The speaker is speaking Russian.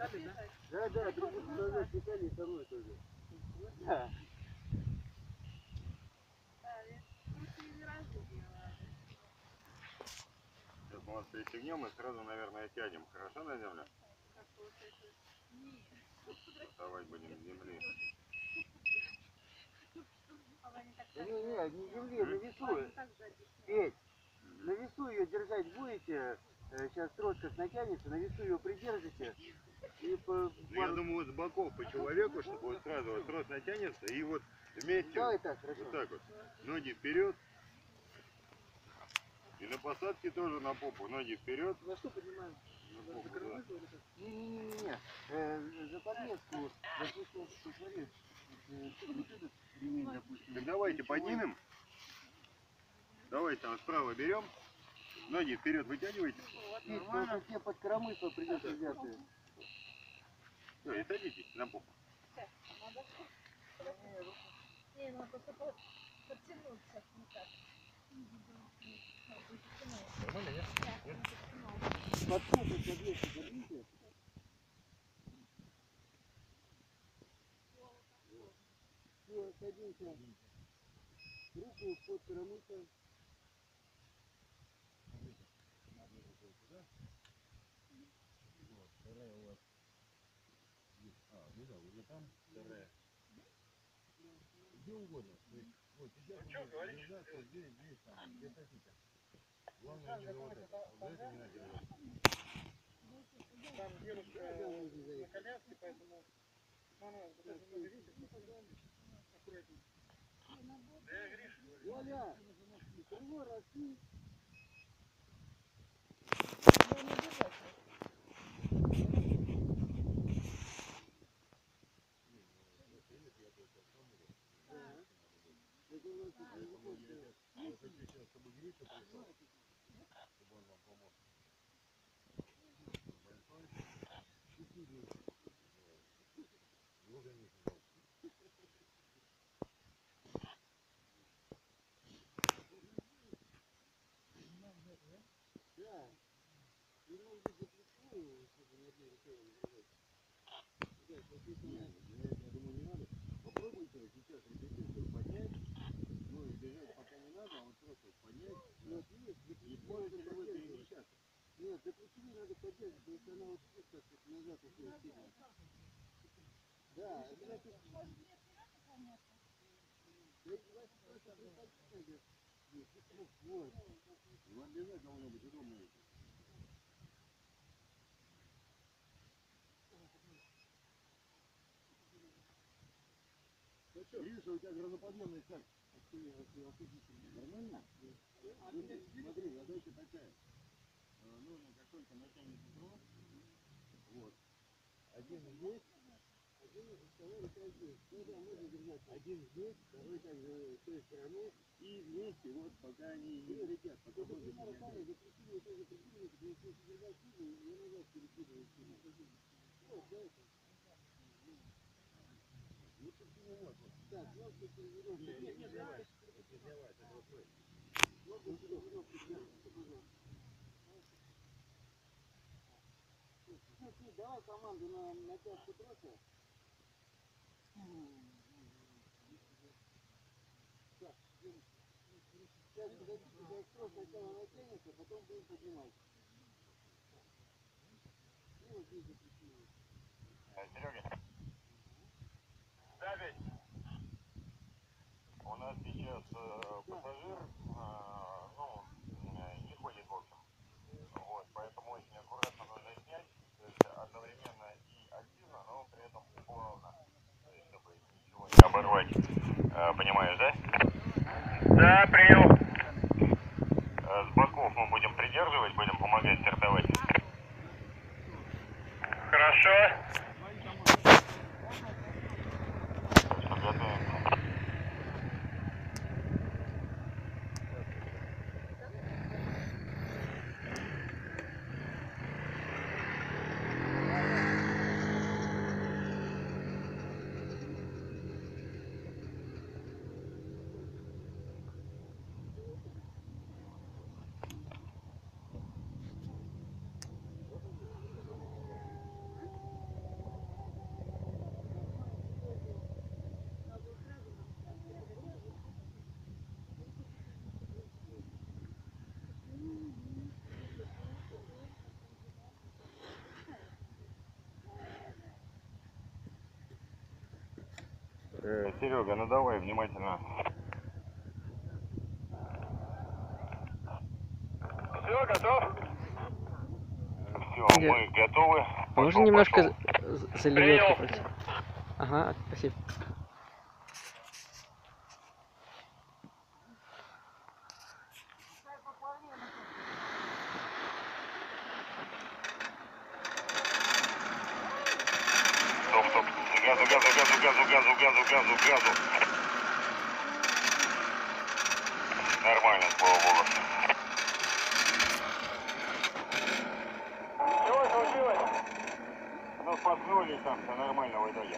детали, да? Да, да, три назад детали и второе тоже. Да. Сейчас мы вас пристегнем и сразу, наверное, тянем. Хорошо на землю? Доставать будем с земли. Да не, не, не земле, на весу. Петь, на весу ее держать будете, сейчас троска натянется, на весу ее придержите. И по, Ну, я думаю, вот с боков по человеку, чтобы вот сразу вот трос натянется и вот вместе Давай вот, так, хорошо. вот так вот. Ноги вперед. И на посадке тоже на попу. Ноги вперед. За что поднимаем? На попу, да. Не-не-не, э, за подвеску, допустим, посмотри, э. Так давайте поднимем. Давайте там справа берем. Ноги вперед вытягивайте. Петь, только тебе под коромысло придется взяться. Все, и садитесь на попу. Не, ну просто по- подтянуться никак. Под попу подвеску подвиньте. Все, садимся. Руку под коромысло. Где угодно. То есть, вот сейчас организация здесь, здесь, там, где хотите. Главное не заводить. За это не надо. Там девушка э, на коляске, поэтому ну, вот это немного весит. Аккуратнее. Валя, крыло раскинь. Ну, не обязательно. Это у нас тут не Я хочу сейчас, чтобы Гриша пришел, чтобы он вам помог. Большой. Его, конечно, жалко. Да. И может быть заплечу, чтобы на одной руке его держать. Да, соответственно, Нет, я думаю, не надо. Попробуйте сейчас репетицию поднять. Ну и бежать пока не надо, а вот просто вот поднять. вот есть, И заплечу можете надо вы поддерживать. перемещаться. Нет, за плечевую надо поддерживать, потому что она вот здесь как вот назад уходит сильно. Да, обязательно. Да, и вас просто приподнять надо. Здесь, вот, вот. И вам бежать должно быть удобно. Гриша, у тебя грузоподъемность как? Нормально? Смотри, задача такая. Э, Нужно, как только натянете трос, вот, один здесь, рука здесь. Ну можно держать. один здесь, второй также с той стороны, и вместе, вот, пока они не воздух двумя не руками наберет. за плечевую тоже прикидывайте, потому что держать сильно, ее назад перекидывает сильно. Вот, да, это. Лучше всего вот, вот. Так, ножку перевернем. Не, не, не сдавай, не сдавай, это вот мы. Ногу перевернем, пожалуйста, пожалуйста. Ну, ты давай команду на натяжку троса. Так, сейчас подождите, сейчас трос сначала натянется, потом будем поднимать. И вот здесь заключили. Серега. Да, Петь. У сейчас э, пассажир, э, ну, э, не ходит в общем. Вот, поэтому очень аккуратно нужно снять, то есть одновременно и активно, но при этом плавно. То есть, чтобы ничего не оборвать. Понимаешь, да? Да, принял. С боков мы будем придерживать, будем помогать стартовать. Хорошо. Э, Серега, ну давай внимательно. Все, готов? Все, Где? мы готовы. Можно Пошел, немножко пошел. за- за- за лебедку пройти? Ага, спасибо. Газу, газу, газу, газу, газу. Нормально, слава богу. Чего случилось? Ну, споткнулись там, все нормально в итоге.